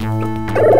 Música